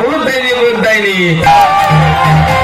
Good day, good day.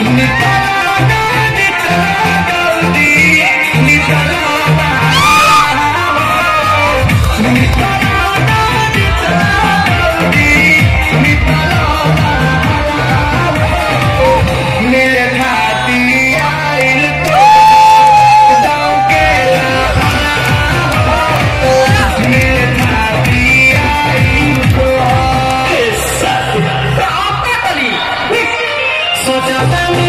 एक minute भाभी